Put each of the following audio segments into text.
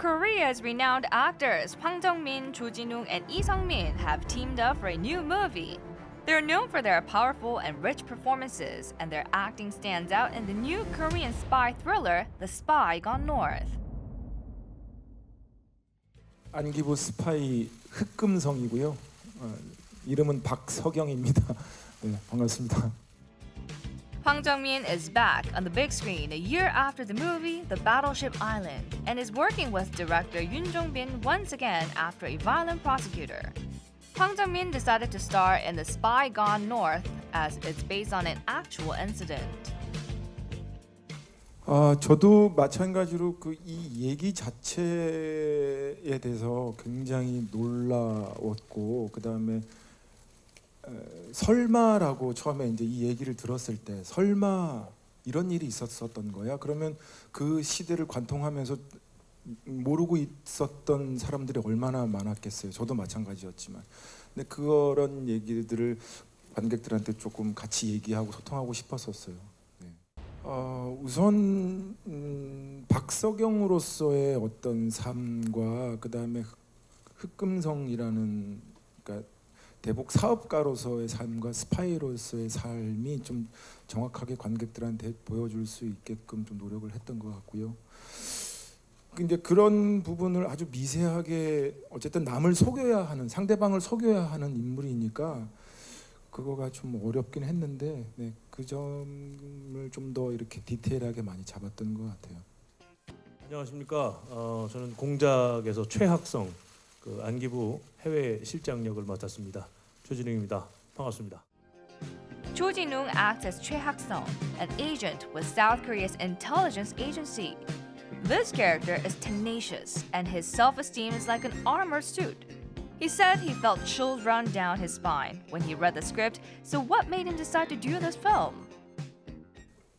Korea's renowned actors Hwang Jung-min, Cho Jin-woong, and Lee Sung-min have teamed up for a new movie. They're known for their powerful and rich performances, and their acting stands out in the new Korean spy thriller, The Spy Gone North. 안기부 스파이 흑금성이고요. 어, 이름은 박석영입니다. 네, 반갑습니다. Hwang Jung-min is back on the big screen a year after the movie The Battleship Island and is working with director Yoon Jong-bin once again after a violent prosecutor. Hwang Jung-min decided to star in The Spy Gone North as it's based on an actual incident. 아, 저도 마찬가지로 그 이 얘기 자체에 대해서 굉장히 놀라웠고 그다음에 에, 설마라고 처음에 이제 이 얘기를 들었을 때 설마 이런 일이 있었었던 거야? 그러면 그 시대를 관통하면서 모르고 있었던 사람들이 얼마나 많았겠어요. 저도 마찬가지였지만. 근데 그런 얘기들을 관객들한테 조금 같이 얘기하고 소통하고 싶었었어요. 네. 어, 우선 음, 박석영으로서의 어떤 삶과 그 다음에 흑- 흑금성이라는 그러니까 대북 사업가로서의 삶과 스파이로서의 삶이 좀 정확하게 관객들한테 보여줄 수 있게끔 좀 노력을 했던 것 같고요. 이제 그런 부분을 아주 미세하게 어쨌든 남을 속여야 하는 상대방을 속여야 하는 인물이니까 그거가 좀 어렵긴 했는데 네, 그 점을 좀 더 이렇게 디테일하게 많이 잡았던 것 같아요. 안녕하십니까. 어, 저는 공작에서 최학성 그 안기부 해외 실장 역을 맡았습니다. 조진웅입니다. 반갑습니다. Cho Jin-woong acts as Choi Hak-sung, an agent with South Korea's intelligence agency. This character is tenacious, and his self-esteem is like an armored suit. He said he felt chills run down his spine when he read the script, so what made him decide to do this film?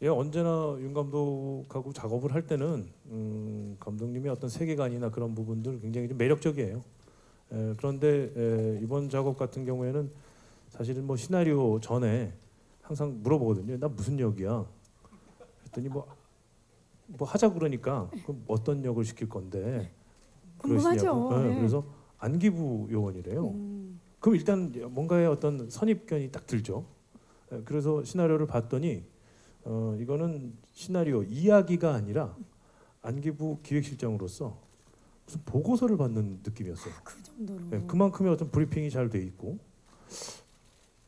예, 언제나 윤 감독하고 작업을 할 때는 음, 감독님의 어떤 세계관이나 그런 부분들 굉장히 좀 매력적이에요. 에, 그런데 에, 이번 작업 같은 경우에는 사실은 뭐 시나리오 전에 항상 물어보거든요. 나 무슨 역이야? 그랬더니 뭐, 뭐 하자 그러니까 그럼 어떤 역을 시킬 건데. 그러시냐고. 예, 네. 그래서 안기부 요원이래요. 음. 그럼 일단 뭔가의 어떤 선입견이 딱 들죠. 에, 그래서 시나리오를 봤더니 어, 이거는 시나리오 이야기가 아니라 안기부 기획실장으로서 무슨 보고서를 받는 느낌이었어요. 그 정도로. 예, 그만큼의 어떤 브리핑이 잘 돼 있고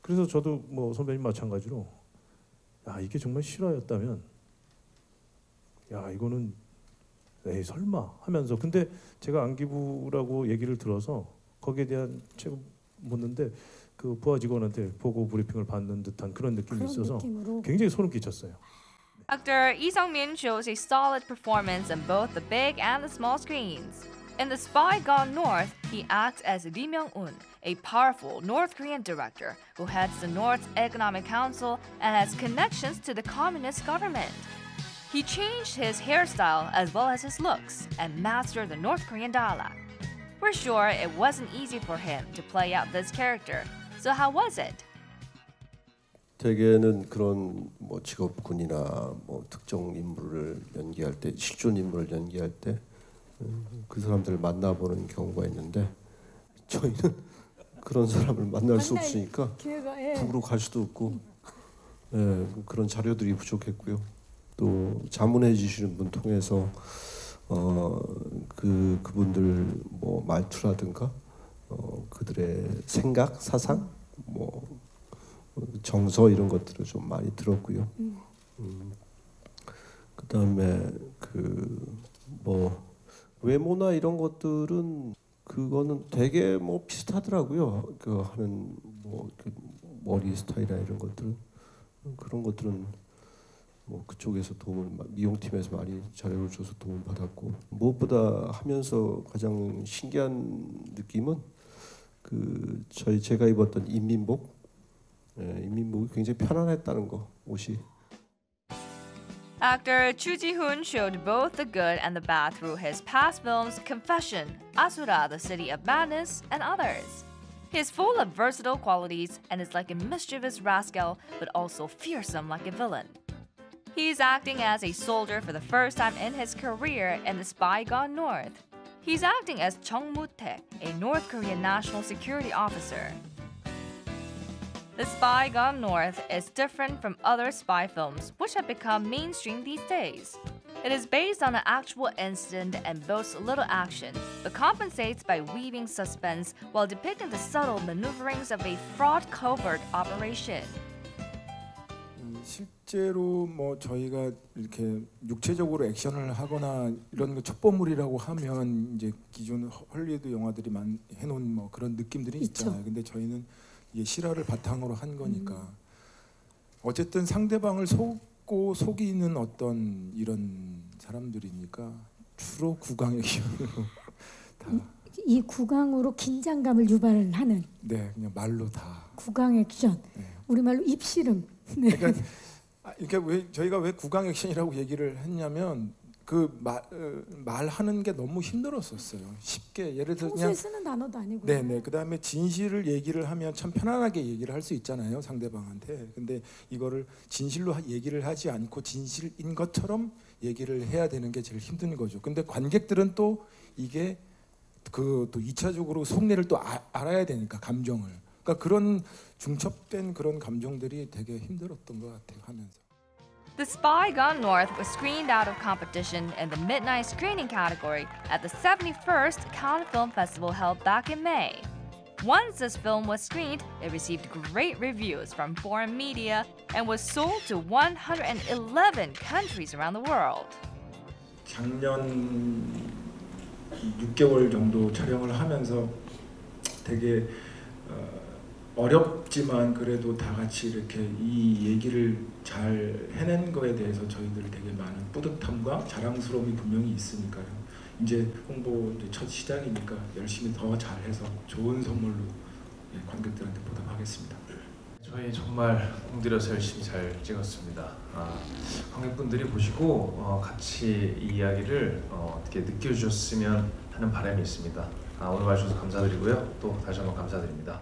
그래서 저도 뭐 선배님 마찬가지로 야 이게 정말 실화였다면 야 이거는 에이 설마 하면서 근데 제가 안기부라고 얘기를 들어서 거기에 대한 책을 묻는데 그 부하 직원한테 보고 브리핑을 받는 듯한 그런 느낌이 그런 있어서 느낌으로. 굉장히 소름 끼쳤어요. Actor Lee Sung-min shows a solid performance on both the big and the small screens. In The Spy Gone North, he acts as Lee Myung-un, a powerful North Korean director who heads the North's Economic Council and has connections to the communist government. He changed his hairstyle as well as his looks and mastered the North Korean dialect. We're sure it wasn't easy for him to play out this character. So how was it? 대개는 그런 뭐 직업군이나 뭐 특정 인물을 연기할 때 실존 인물을 연기할 때 그 사람들을 만나보는 경우가 있는데 저희는 그런 사람을 만날 수 없으니까 기회가 예. 북으로 갈 수도 없고 예, 그런 자료들이 부족했고요. 또 자문해 주시는 분 통해서 어, 그 그분들 뭐 말투라든가 어, 그들의 생각, 사상, 뭐 정서 이런 것들을 좀 많이 들었고요. 음, 그다음에 그 뭐 외모나 이런 것들은 그거는 되게 뭐 비슷하더라고요. 그 하는 뭐 그 머리 스타일이나 이런 것들은 그런 것들은 뭐 그쪽에서 도움을 마- 미용팀에서 많이 자료를 줘서 도움을 받았고 무엇보다 하면서 가장 신기한 느낌은 그 저희 제가 입었던 인민복 예, 인민복이 굉장히 편안했다는 거 옷이 Actor Chu Ji-hoon showed both the good and the bad through his past films Confession, Asura, The City of Madness, and others. He's full of versatile qualities and is like a mischievous rascal, but also fearsome like a villain. He's acting as a soldier for the first time in his career in The Spy Gone North. He's acting as Chung Moo-tae, a North Korean national security officer. The Spy Gone North is different from other spy films, which have become mainstream these days. It is based on an actual incident and boasts little action, but compensates by weaving suspense while depicting the subtle maneuverings of a fraud covert operation. 음, 실제로 뭐 저희가 이렇게 육체적으로 액션을 하거나 이런 거 첩보물이라고 하면 이제 기존 허- 헐리우드 영화들이 많이 해놓은 뭐 그런 느낌들이 있죠. 있잖아요. 근데 저희는 이게 실화를 바탕으로 한 거니까 어쨌든 상대방을 속고 속이는 어떤 이런 사람들이니까 주로 구강 액션으로 다 이 구강으로 긴장감을 유발하는 네, 그냥 말로 다. 구강 액션. 네. 우리말로 입씨름. 네. 그러니까 아, 이렇게 왜 저희가 왜 구강 액션이라고 얘기를 했냐면 그 말, 어, 말하는 게 너무 힘들었었어요. 쉽게 예를 들어 그냥 쓰는 단어도 아니고. 네네 그다음에 진실을 얘기를 하면 참 편안하게 얘기를 할 수 있잖아요 상대방한테. 근데 이거를 진실로 하- 얘기를 하지 않고 진실인 것처럼 얘기를 해야 되는 게 제일 힘든 거죠. 근데 관객들은 또 이게 그또 2차적으로 속내를 또 아- 알아야 되니까 감정을. 그러니까 그런 중첩된 그런 감정들이 되게 힘들었던 것 같아요 하면서. The Spy Gone North was screened out of competition in the midnight screening category at the 71st Cannes Film Festival held back in May. Once this film was screened, it received great reviews from foreign media and was sold to 111 countries around the world. 작년 6개월 정도 촬영을 하면서 되게 어, 어렵지만 그래도 다 같이 이렇게 이 얘기를 잘 해낸 거에 대해서 저희들 되게 많은 뿌듯함과 자랑스러움이 분명히 있으니까요. 이제 홍보 이제 첫 시작이니까 열심히 더 잘해서 좋은 선물로 예, 관객들한테 보답하겠습니다. 저희 정말 공들여서 열심히 잘 찍었습니다. 아, 관객분들이 보시고 어, 같이 이 이야기를 어, 어떻게 느껴주셨으면 하는 바람이 있습니다. 아, 오늘 와주셔서 감사드리고요. 또 다시 한번 감사드립니다.